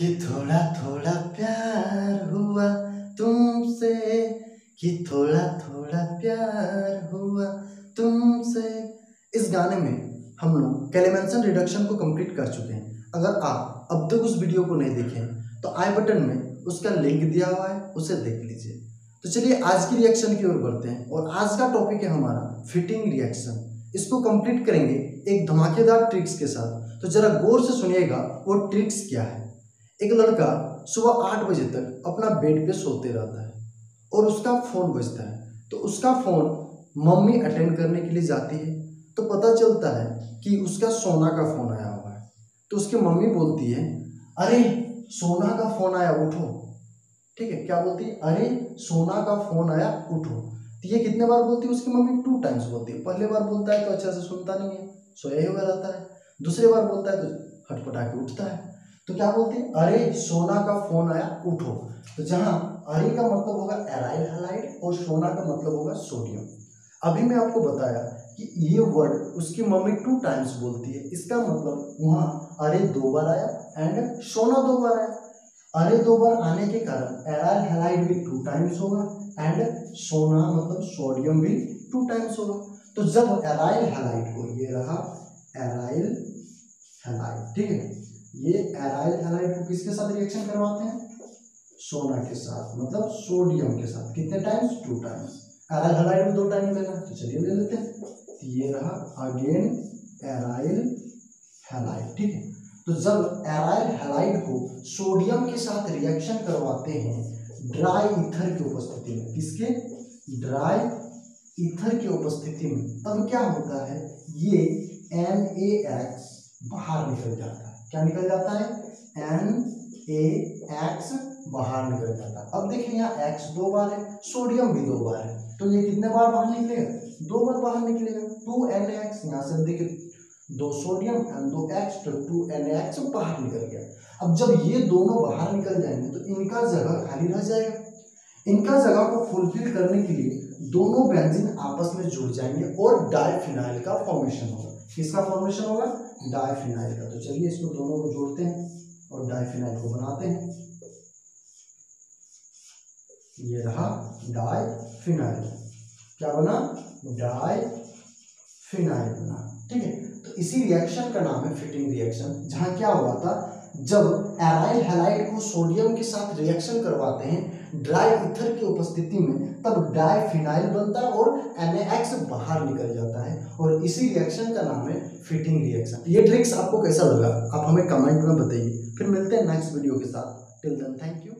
कि थोड़ा थोड़ा प्यार हुआ तुमसे, कि थोड़ा थोड़ा प्यार हुआ तुमसे। इस गाने में हम लोग कैलिमेंसन रिडक्शन को कंप्लीट कर चुके हैं। अगर आप अब तक उस वीडियो को नहीं देखें तो आई बटन में उसका लिंक दिया हुआ है, उसे देख लीजिए। तो चलिए आज की रिएक्शन की ओर बढ़ते हैं और आज का टॉपिक है हमारा फिटिंग रिएक्शन इसको कंप्लीट करेंगे एक धमाकेदार ट्रिक्स के साथ। तो जरा गौर से सुनिएगा वो ट्रिक्स क्या है। एक लड़का सुबह आठ बजे तक अपना बेड पे सोते रहता है और उसका फ़ोन बजता है। तो उसका फ़ोन मम्मी अटेंड करने के लिए जाती है। तो पता चलता है कि उसका सोना का फ़ोन आया हुआ है। तो उसकी मम्मी बोलती है, अरे, सोना का फ़ोन आया, उठो। ठीक है, क्या बोलती है? अरे, सोना का फ़ोन आया, उठो। तो ये कितने बार बोलती है उसकी मम्मी? टू टाइम्स बोलती है। पहले बार बोलता है तो अच्छा से सुनता नहीं है। सोया हुआ रहता है। दूसरे बार बोलता है तो हटपटा के उठता है। तो क्या बोलते हैं? अरे, सोना का फ़ोन आया, उठो। तो जहाँ, अरे का मतलब होगा एराइल हेलाइड और सोना का मतलब होगा सोडियम। अभी मैं आपको बताया कि ये वर्ड उसकी मम्मी टू टाइम्स बोलती है। इसका मतलब वहाँ, अरे दो बार आया एंड सोना दो बार आया। अरे दो बार आने के कारण एराइल हेलाइड भी टू टाइम्स होगा एंड सोना मतलब सोडियम भी टू टाइम्स होगा। तो जब एराइल हेलाइड को ये रहा एराइल हेलाइड, ठीक है? ये एराइल हेलाइड को किसके साथ रिएक्शन करवाते हैं? सोना के साथ मतलब सोडियम के साथ। कितने times two times aryl halide में दो टाइम लेना तो चलिए ले लेते हैं। तो ये रहा अगेन एराइल हेलाइड ठीक है? तो जब एराइल हेलाइड को सोडियम के साथ रिएक्शन करवाते हैं ड्राई ईथर की उपस्थिति में, किसके? ड्राई ईथर की उपस्थिति में। तब क्या होता है? ये एन बाहर निकल जाता है। क्या निकल जाता है? एन ए एक्स बाहर निकल जाता है। अब देखिए यहाँ एक्स दो बार है सोडियम भी दो बार है। तो ये कितने बार बाहर निकलेगा? दो बार बाहर निकलेगा। टू एन एक्स यहाँ से देखिए दो सोडियम एंड दो एक्स तो टू एन एक्स बाहर निकल गया। अब जब ये दोनों बाहर निकल जाएँगे तो इनका जगह खाली रह जाएगा। इनका जगह को फुलफिल करने के लिए दोनों बेंजीन आपस में जुड़ जाएँगे और डाइफिनाइल का फॉर्मेशन होगा। किसका फॉर्मेशन होगा? डाइफिनाइल का। तो चलिए इसको दोनों को जोड़ते हैं और डाइफिनाइल को बनाते हैं। ये रहा डाइफिनाइल क्या बना? डाइफिनाइल बना। ठीक है? तो इसी रिएक्शन का नाम है फिटिंग रिएक्शन जहाँ क्या हुआ था? जब एराइल हेलाइट को सोडियम के साथ रिएक्शन करवाते हैं ड्राई इथर की उपस्थिति में, तब ड्राई डाइफिनाइल बनता है और NaX बाहर निकल जाता है और इसी रिएक्शन का नाम है फिटिंग रिएक्शन ये ट्रिक्स आपको कैसा लगा? आप हमें कमेंट में बताइए। फिर मिलते हैं नेक्स्ट वीडियो के साथ. Till then thank you